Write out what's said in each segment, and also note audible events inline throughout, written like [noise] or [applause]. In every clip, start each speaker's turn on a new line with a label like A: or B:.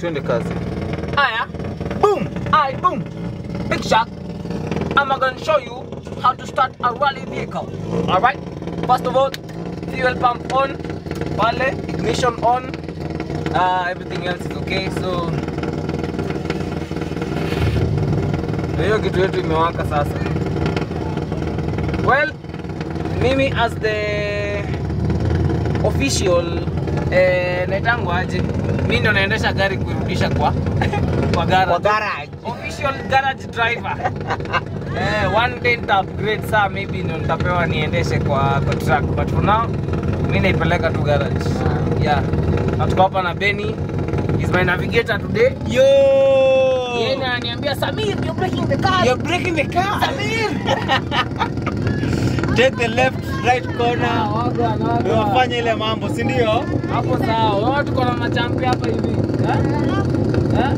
A: twende kazi.
B: Aya, boom, I boom. Big shot. I'm gonna show you how to start a rally vehicle. All right. First of all, fuel pump on, pale, ignition on. Uh, everything else is okay. So hiyo kitu yetu imewaka sasa. Well, mimi as the official eh, naitangwa aje? Mimi ndo naendesha gari kuirudisha kwa [laughs] kwa garage.
A: Kwa garage.
B: Official garage driver. eh, one day nita upgrade saa maybe ndo nitapewa niendeshe kwa kwa truck but for now mimi naipeleka tu garage. Yeah. Na tuko hapa na Benny. He's my navigator today.
A: Yo!
B: Yeye ananiambia Samir, you're breaking the car.
A: You're breaking the car.
B: Samir. [laughs]
A: Take the left, right corner. Ndio wafanye ile mambo, si ndio?
B: Hapo sawa. Wao tuko na machampi hapa hivi. Eh? Eh?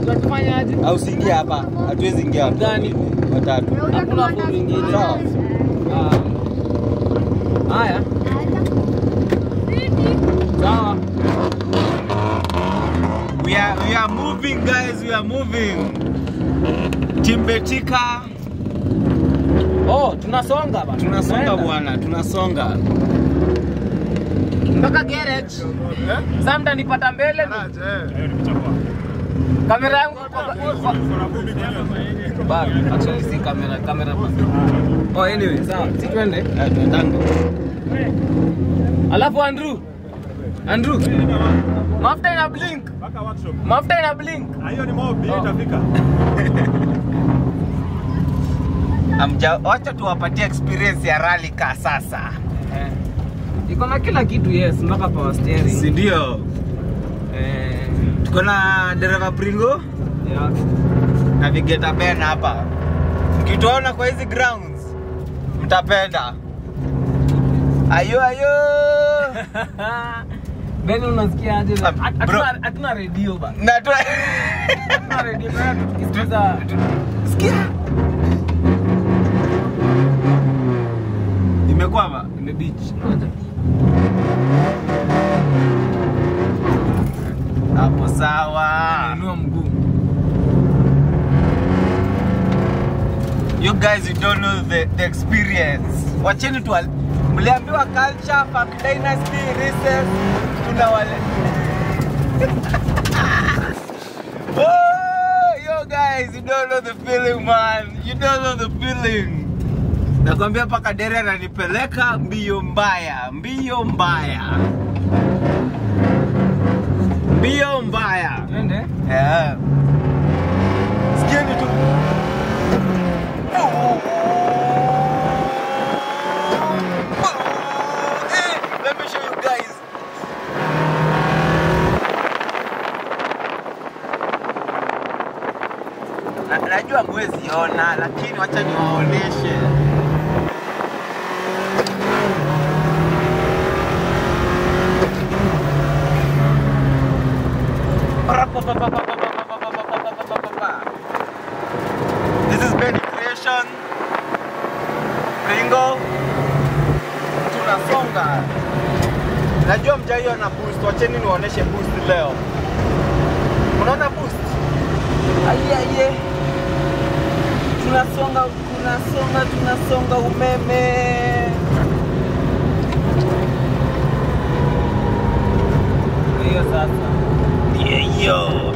B: Tunatufanya aje?
A: Au siingie hapa. Hatuwezi ingia hapa.
B: Gani?
A: Watatu.
B: Hakuna fomu nyingine.
A: Sawa.
B: Ah. Haya. Sawa.
A: We are we are moving guys, we are moving. Team Betika
B: Oh, tunasonga bana.
A: tunasonga bwana, tunasonga.
B: Mpaka garage. Sasa mtanipata mbele. Kamera yangu kwa Ba, actually si kamera, kamera basi. Oh, anyway, sawa. Si twende.
A: Eh, tuendanga.
B: Alafu Andrew. Andrew. Mafuta ina blink. Mafuta ina blink.
C: hiyo ni mobi itafika [laughs]
A: Amja, wacha tuwapatie experience ya rally car sasa.
B: Eh. Iko na kila kitu yes, mpaka power steering.
A: Si ndio?
B: Eh,
A: Tuko na dereva Pringo,
B: yeah.
A: navigator Ben hapa. Mkituona kwa hizi grounds mtapenda. Ayo ayo. [laughs]
B: Ben unasikia aje?
A: Ah.
B: Hatuna hatuna redio ba.
A: Na tu
B: Hatuna redio. [laughs]
A: Sikia. Imekwama.
B: Imebeach.
A: Hapo sawa.
B: Inua mguu.
A: You guys you don't know the, the experience. Wacheni tu mliambiwa culture, family dynasty, recess tunawale. [laughs] oh, you guys, you don't know the feeling man. You don't know the feeling. Nakwambia mpaka dere ananipeleka mbio mbaya, mbio mbaya. Mbio mbaya.
B: Nende?
A: Yeah. Sikieni tu. Eh, Najua mwezi ona lakini wacha niwaoneshe. This is Benny Creation. Ringo. Tunasonga. Najua mjaiona boost, wacheni niwaoneshe boost leo. Unaona boost? Aie aiye. Tunasonga, tunasonga, tunasonga umeme.
B: Hiyo sasa.
A: Hiyo.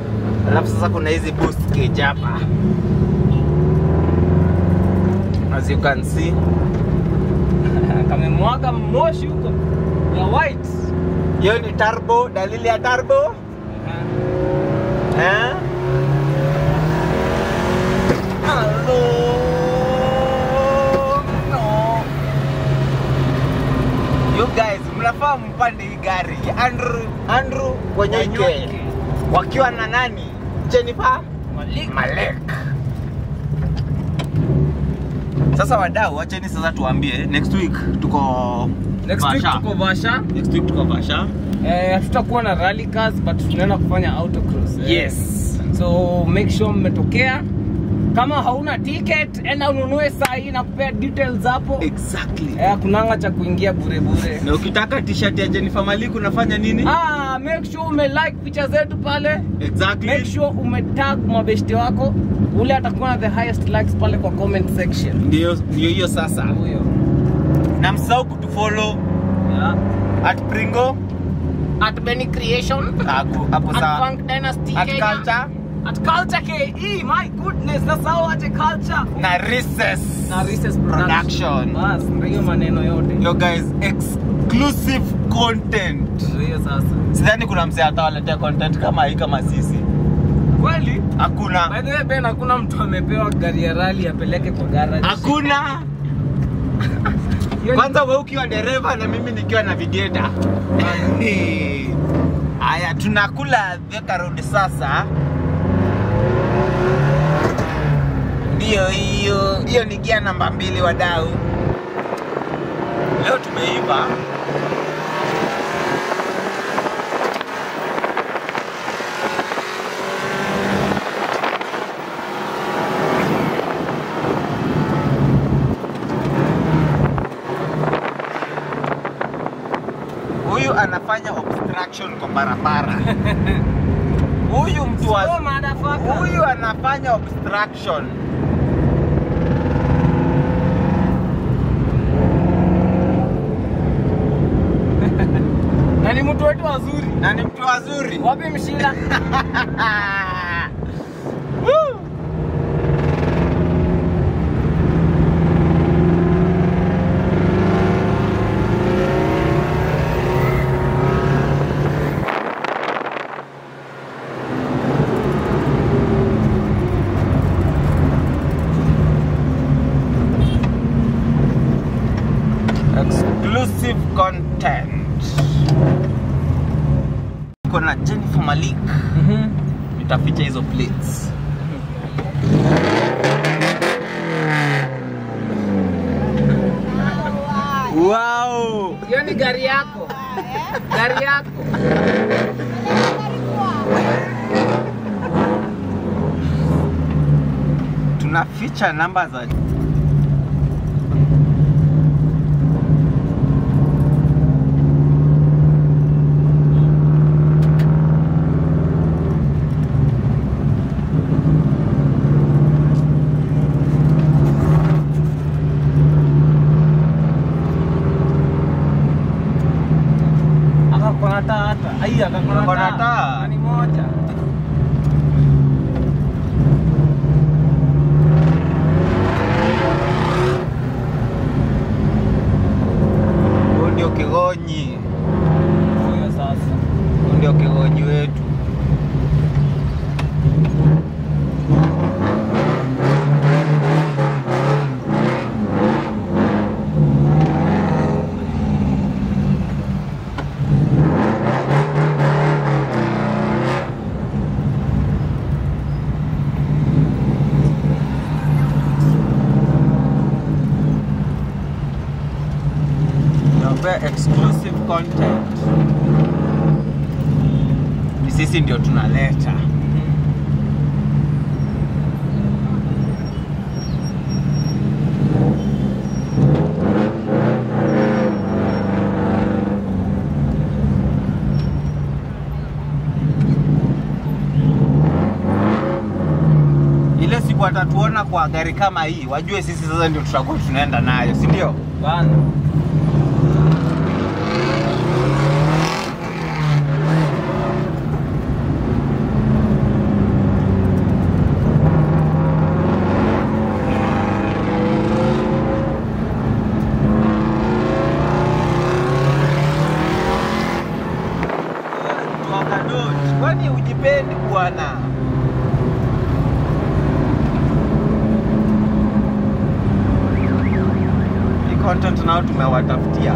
A: alafu sasa kuna hizi boost cage hapa as you can see. [laughs]
B: Kamemwaga moshi huko. Ya white.
A: Hiyo ni turbo dalili ya turbo? Eh? No. You guys mnafaa mpande hii gari. Andrew Andrew Wanyoike. wakiwa na nani Jennifer
B: Malik.
A: Malik. Sasa wadau, wacheni sasa tuambie next week tuko
B: Next week
A: Vasha.
B: tuko Vasha.
A: Next week tuko Vasha.
B: Eh, hatutakuwa na rally cars but tunaenda kufanya autocross. Eh,
A: Yes.
B: So make sure mmetokea. Kama hauna ticket, enda ununue saa hii na kupea details hapo.
A: Exactly.
B: Eh, kunanga cha kuingia bure bure.
A: Na ukitaka t-shirt ya Jennifer Malik unafanya nini?
B: Ah, make sure ume like picha zetu pale.
A: Exactly.
B: Make sure ume tag mabeshte wako. Ule atakuwa na the highest likes pale kwa comment section.
A: Ndio ndio hiyo sasa.
B: Huyo.
A: Na msahau kutufollow
B: Yeah.
A: at Pringo
B: At Benny Creation.
A: hapo hapo
B: At. Funk Dynasty
A: At. Culture
B: At Culture KE. My goodness, nasahau aje Culture.
A: na Recess.
B: na Recess
A: Production.
B: Bas, ndio maneno yote.
A: Yo guys, exclusive content.
B: Ndio sasa.
A: Sidhani kuna mzee atawaletea content kama hii kama sisi.
B: Kweli?
A: Hakuna.
B: By the way, Ben, hakuna mtu amepewa gari ya rally apeleke kwa garage.
A: Hakuna. [laughs] Kwanza wewe ukiwa dereva na mimi nikiwa navigator. [laughs] Haya, tunakula Thika Road sasa. Ndiyo hiyo, hiyo ni gia namba mbili wadau. Leo tumeiva. Huyu anafanya obstruction kwa barabara. [laughs] Huyu mtu huyu anafanya obstruction.
B: Ni mtu wetu wazuri.
A: na ni mtu wazuri.
B: Wapi
A: mshinda [laughs] Exclusive content. Kuna Malik
B: -hmm.
A: nitaficha hizo plates. Wow!
B: Hiyo ni gari yako. Gari yako.
A: Tunaficha namba za
B: Akakona taa hata. Ai, akakona
A: Akakona
B: taa.
A: taa.
B: Na Ni moja.
A: huyu ndio kigonyi,
B: Huyo sasa.
A: huyu ndio kigonyi wetu. Tunapea exclusive content. Ni sisi ndio tunaleta. Ile siku watatuona kwa gari kama hii, wajue sisi sasa ndio tutakuwa tunaenda nayo, si ndio? Content nao tumewatafutia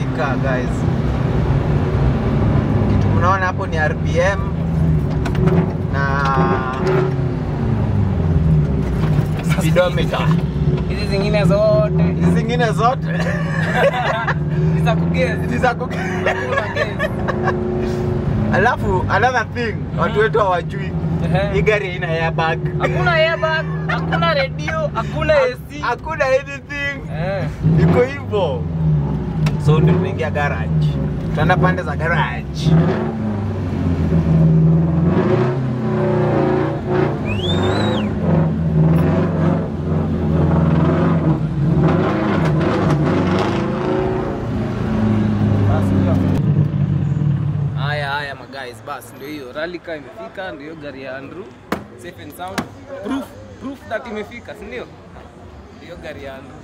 A: a car guys. Kitu mnaona hapo ni rpm na speedometer.
B: Hizi zingine zote.
A: Hizi zingine zote. [laughs]
B: Ni za kugezi.
A: Ni za ku-
B: Hakuna gezi.
A: alafu another thing watu wetu hawajui.
B: Ehe.
A: hii gari haina airbag.
B: Hakuna airbag hakuna radio, hakuna AC
A: hakuna anything.
B: Eh.
A: Iko hivyo so ndio tunaingia garage. Tunaenda pande za garage.
B: Haya haya maguys basi ndio hiyo. Ralika imefika ndio gari ya andrew. Safe and sound. Proof proof that imefika si ndio? Ndio gari ya andrew.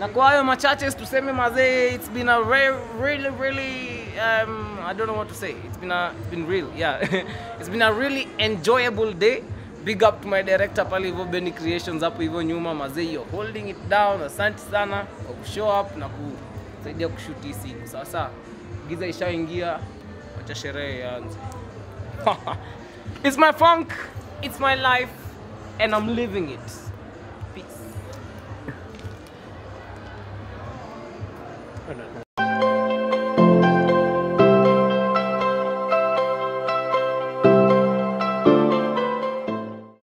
B: Na kwa hayo machache tuseme mazee it's been a re really really um, i don't know what to say. It's been a it's been real yeah. [laughs] It's been a really enjoyable day. Big up to my director pale hivyo Benny Creations hapo hivyo nyuma. Mazee you're holding it down. Asante sana kwa kushow up na kusaidia hii siku. Sawa. Giza ishaingia wacha sherehe ianze. [laughs] It's my funk it's my life and i'm living it